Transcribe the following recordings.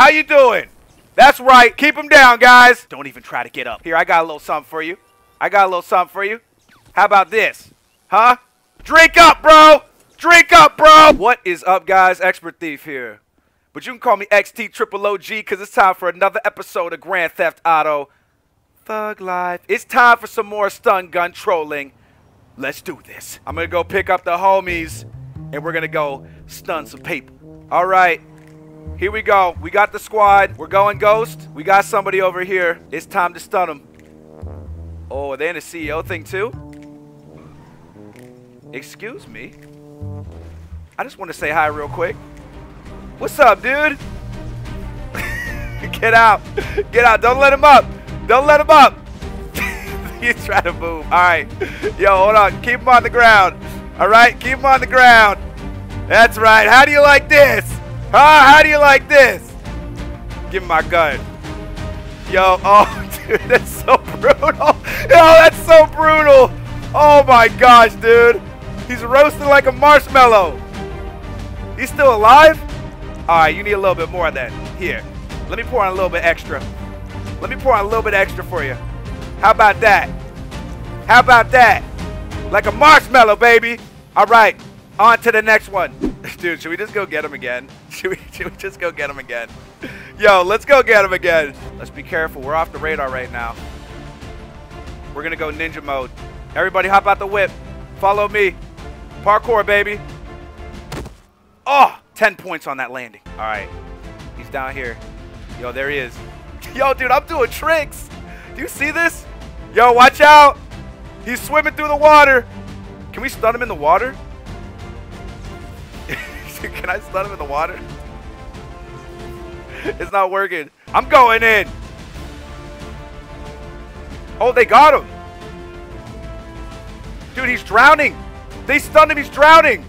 How you doing? That's right. Keep him down, guys. Don't even try to get up. Here, I got a little something for you. I got a little something for you. How about this? Huh? Drink up, bro. Drink up, bro. What is up, guys? XpertThief here. But you can call me XT Triple OG because it's time for another episode of Grand Theft Auto Thug Life. It's time for some more stun gun trolling. Let's do this. I'm going to go pick up the homies and we're going to go stun some people. All right. Here we go. We got the squad. We're going ghost. We got somebody over here. It's time to stun them. Oh, are they in a CEO thing too? Excuse me. I just want to say hi real quick. What's up, dude? Get out. Get out. Don't let him up. Don't let him up. He's trying to move. All right. Yo, hold on. Keep him on the ground. All right. Keep him on the ground. That's right. How do you like this? Huh? How do you like this? Give me my gun. Yo, oh, dude, that's so brutal. Yo, that's so brutal. Oh my gosh, dude. He's roasting like a marshmallow. He's still alive? All right, you need a little bit more of that. Here, let me pour on a little bit extra. Let me pour on a little bit extra for you. How about that? How about that? Like a marshmallow, baby. All right, on to the next one. Dude, should we just go get him again? Should we, should we just go get him again? Yo, let's go get him again. Let's be careful. We're off the radar right now. We're going to go ninja mode. Everybody hop out the whip. Follow me. Parkour, baby. Oh, 10 points on that landing. All right. He's down here. Yo, there he is. Yo, dude, I'm doing tricks. Do you see this? Yo, watch out. He's swimming through the water. Can we stun him in the water? Can I stun him in the water? It's not working. I'm going in. Oh, they got him. Dude, he's drowning. They stunned him. He's drowning.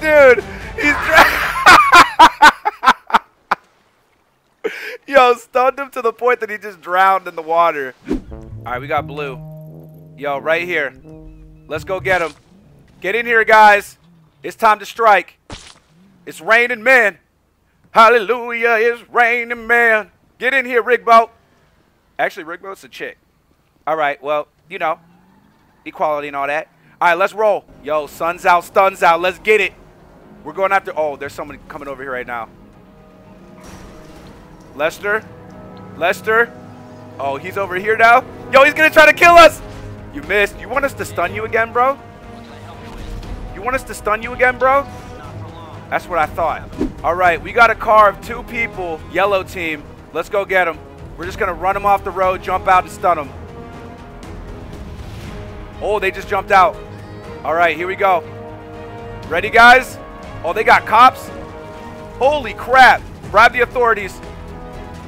Dude, he's drowning. Yo, stunned him to the point that he just drowned in the water. All right, we got blue. Yo, right here. Let's go get him. Get in here, guys. It's time to strike. It's raining men. Hallelujah, it's raining men. Get in here, Rigbo. Actually, Rigbo's a chick. All right, well, you know, equality and all that. All right, let's roll. Yo, sun's out, stuns out. Let's get it. We're going after. Oh, there's someone coming over here right now. Lester? Lester? Oh, he's over here now? Yo, he's going to try to kill us. You missed. You want us to stun you again, bro? You want us to stun you again, bro? That's what I thought. All right, we got a car of two people. Yellow team. Let's go get them. We're just going to run them off the road, jump out, and stun them. Oh, they just jumped out. All right, here we go. Ready, guys? Oh, they got cops? Holy crap. Bribe the authorities.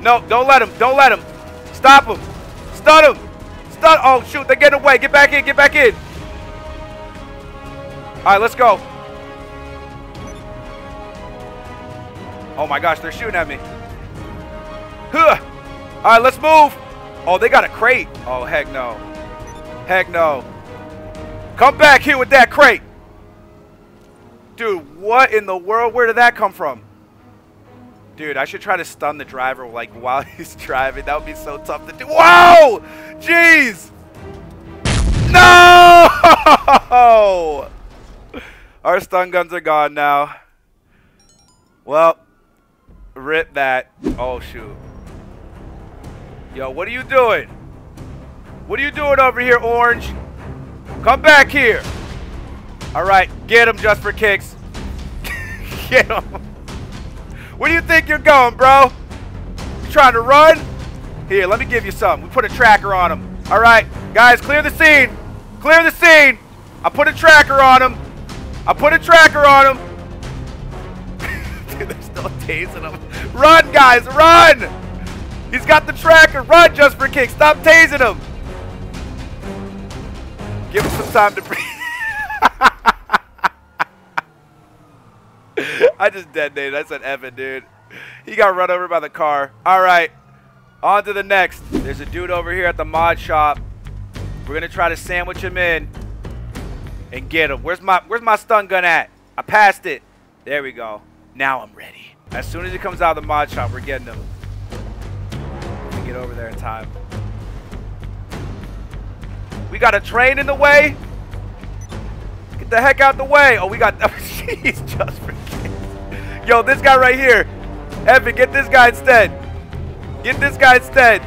No, don't let him. Don't let him. Stop him. Stun him. Stun. Oh, shoot. They're getting away. Get back in. Get back in. All right, let's go. Oh, my gosh. They're shooting at me. Huh. All right, let's move. Oh, they got a crate. Oh, heck no. Heck no. Come back here with that crate. Dude, what in the world? Where did that come from? Dude, I should try to stun the driver like while he's driving. That would be so tough to do. Whoa! Jeez! No! Our stun guns are gone now. Well, rip that. Oh, shoot. Yo, what are you doing? What are you doing over here, Orange? Come back here. All right, get him just for kicks. get him. Where do you think you're going, bro? You trying to run? Here, let me give you some. We put a tracker on him. All right, guys, clear the scene. Clear the scene. I put a tracker on him. I put a tracker on him. Dude, they're still tasing him. Run, guys, run! He's got the tracker. Run just for kicks. Stop tasing him. Give him some time to breathe. I just detonated. I said Evan, dude. He got run over by the car. All right. On to the next. There's a dude over here at the mod shop. We're going to try to sandwich him in and get him. Where's my where's my stun gun at? I passed it. There we go. Now I'm ready. As soon as he comes out of the mod shop, we're getting him. Get over there in time. We got a train in the way. Get the heck out the way. Oh, we got... Jeez, just. Yo, this guy right here. Evan, get this guy instead. Get this guy instead.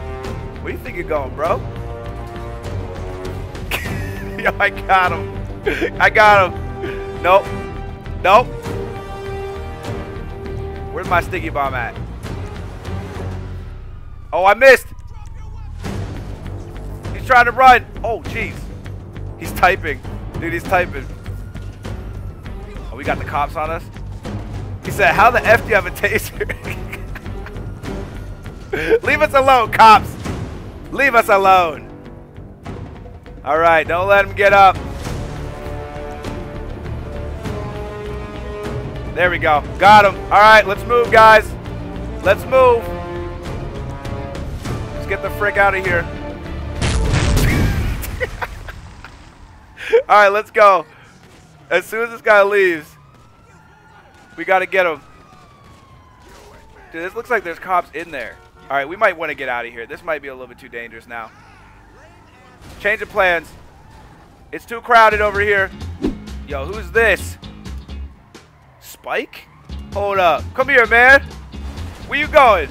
Where you think you're going, bro? Yo, I got him. I got him. Nope. Nope. Where's my sticky bomb at? Oh, I missed. He's trying to run. Oh, jeez. He's typing. Dude, he's typing. Oh, we got the cops on us? He said, how the F do you have a taser? Leave us alone, cops. Leave us alone. All right, don't let him get up. There we go. Got him. All right, let's move, guys. Let's move. Let's get the frick out of here. All right, let's go. As soon as this guy leaves, we got to get him. Dude, this looks like there's cops in there. All right, we might want to get out of here. This might be a little bit too dangerous now. Change of plans. It's too crowded over here. Yo, who's this? Spike? Hold up. Come here, man. Where you going?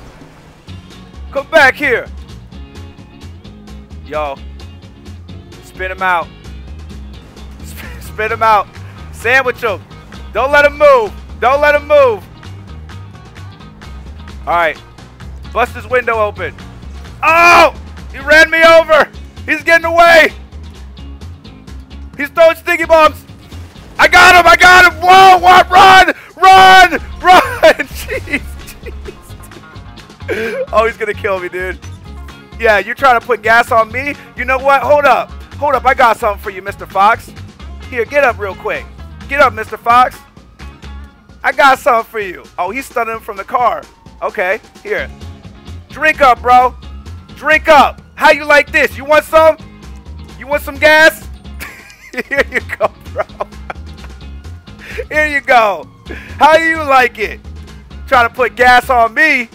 Come back here. Yo. Spin him out. Spin him out. Sandwich him. Don't let him move. Don't let him move. All right. Bust his window open. Oh! He ran me over! He's getting away! He's throwing sticky bombs! I got him! I got him! Whoa! What? Run! Run! Run! Jeez! Jeez. Oh, he's gonna kill me, dude. Yeah, you're trying to put gas on me? You know what? Hold up. Hold up. I got something for you, Mr. Fox. Here, get up real quick. Get up, Mr. Fox. I got something for you. Oh, he's stunning from the car. Okay, here. Drink up, bro. Drink up. How you like this? You want some? You want some gas? Here you go, bro. Here you go. How you like it? Trying to put gas on me?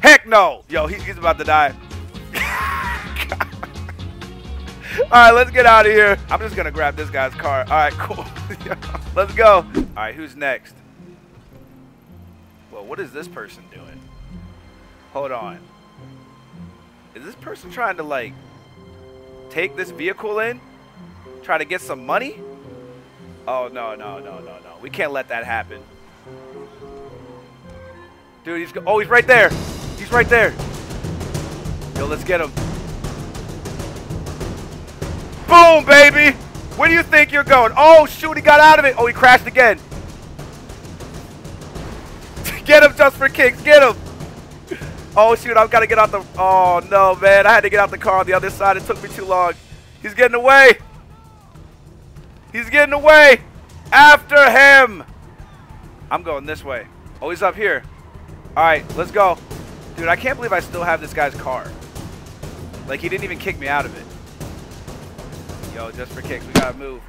Heck no. Yo, he, he's about to die. All right, let's get out of here. I'm just going to grab this guy's car. All right, cool. let's go. All right, who's next? Well, what is this person doing? Hold on. Is this person trying to like take this vehicle in? Try to get some money? Oh, no, no, no, no, no. We can't let that happen. Dude, he's, oh, he's right there. He's right there. Yo, let's get him. Baby. Where do you think you're going? Oh, shoot, he got out of it. Oh, he crashed again. get him just for kicks. Get him. Oh, shoot, I've got to get out the... Oh, no, man. I had to get out the car on the other side. It took me too long. He's getting away. He's getting away. After him. I'm going this way. Oh, he's up here. All right, let's go. Dude, I can't believe I still have this guy's car. Like, he didn't even kick me out of it. Yo, just for kicks. We got to move.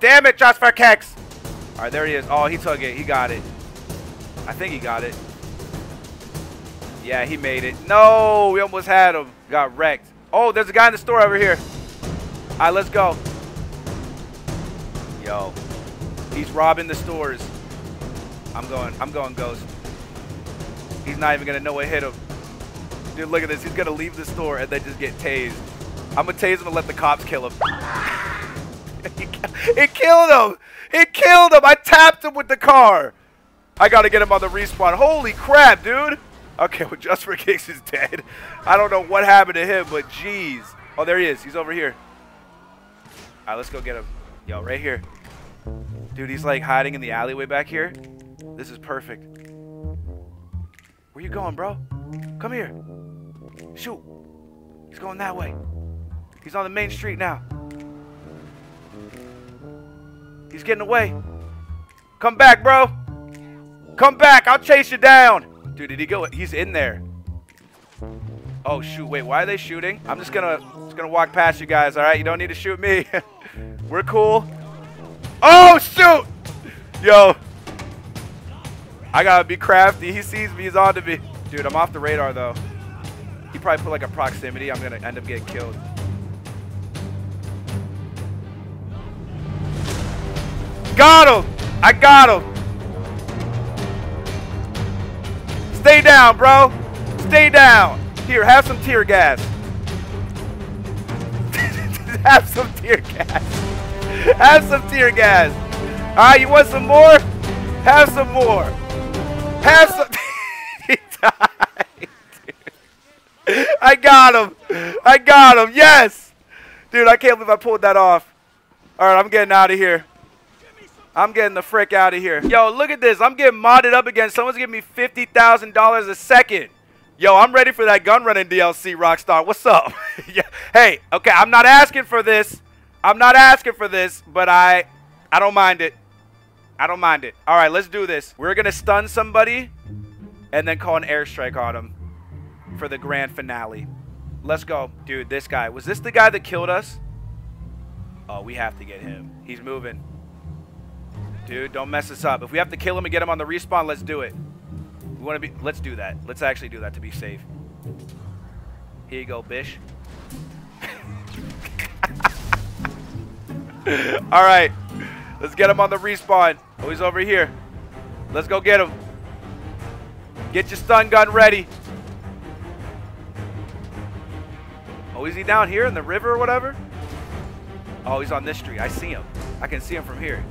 Damn it, just for kicks. All right, there he is. Oh, he took it. He got it. I think he got it. Yeah, he made it. No, we almost had him. Got wrecked. Oh, there's a guy in the store over here. All right, let's go. Yo, he's robbing the stores. I'm going. I'm going ghost. He's not even gonna know what hit him. Dude, look at this. He's gonna leave the store and then just get tased. I'm gonna tase him and let the cops kill him. it killed him. It killed him. I tapped him with the car. I gotta get him on the respawn. Holy crap, dude. Okay, well, Just4Kicks is dead. I don't know what happened to him, but jeez. Oh, there he is. He's over here. All right, let's go get him. Yo, right here. Dude, he's like hiding in the alleyway back here. This is perfect. Where you going, bro? Come here. Shoot. He's going that way. He's on the main street now. He's getting away. Come back, bro. Come back. I'll chase you down. Dude, did he go? He's in there. Oh shoot! Wait, why are they shooting? I'm just gonna just gonna walk past you guys. All right, you don't need to shoot me. We're cool. Oh shoot! Yo. I gotta be crafty. He sees me. He's on to me. Dude, I'm off the radar, though. He probably put like a proximity. I'm gonna end up getting killed. Got him! I got him! Stay down, bro! Stay down! Here, have some tear gas. have some tear gas. Have some tear gas. Alright, you want some more? Have some more. Have some. he died. I got him. I got him. Yes. Dude, I can't believe I pulled that off. Alright, I'm getting out of here. I'm getting the frick out of here. Yo, look at this. I'm getting modded up again. Someone's giving me $50,000 a second. Yo, I'm ready for that gun running DLC, Rockstar. What's up? yeah. Hey, okay, I'm not asking for this. I'm not asking for this, but I I don't mind it. I don't mind it. All right, let's do this. We're going to stun somebody and then call an airstrike on them for the grand finale. Let's go. Dude, this guy. Was this the guy that killed us? Oh, we have to get him. He's moving. Dude, don't mess us up. If we have to kill him and get him on the respawn, let's do it. We want to be. Let's do that. Let's actually do that to be safe. Here you go, Bish. All right. Let's get him on the respawn. Oh, he's over here. Let's go get him. Get your stun gun ready. Oh, is he down here in the river or whatever? Oh, he's on this street. I see him. I can see him from here.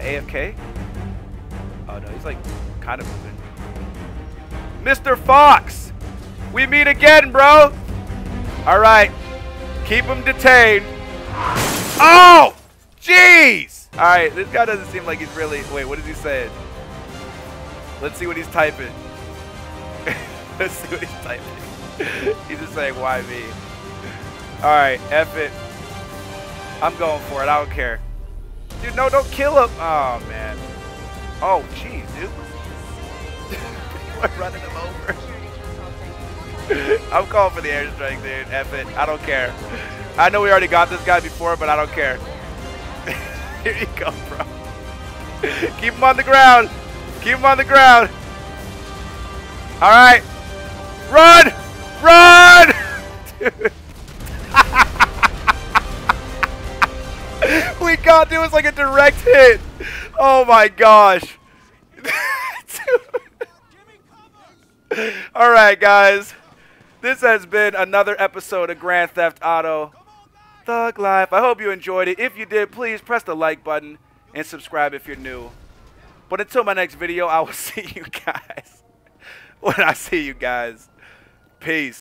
AFK? Oh, no. He's like kind of moving. Mr. Fox! We meet again, bro! All right. Keep him detained. Oh! Jeez! Alright, this guy doesn't seem like he's really... Wait, what is he saying? Let's see what he's typing. Let's see what he's typing. he's just saying, why me? Alright, F it. I'm going for it. I don't care. Dude, no, don't kill him. Oh, man. Oh, jeez, dude. I'm running him over. I'm calling for the airstrike, dude. F it. I don't care. I know we already got this guy before, but I don't care. Here you go, bro. Keep him on the ground. Keep him on the ground. All right. Run! Run! we got it was like a direct hit. Oh my gosh. All right, guys. This has been another episode of Grand Theft Auto Thug Life. I hope you enjoyed it. If you did, please press the like button and subscribe if you're new. But until my next video, I will see you guys when I see you guys. Peace.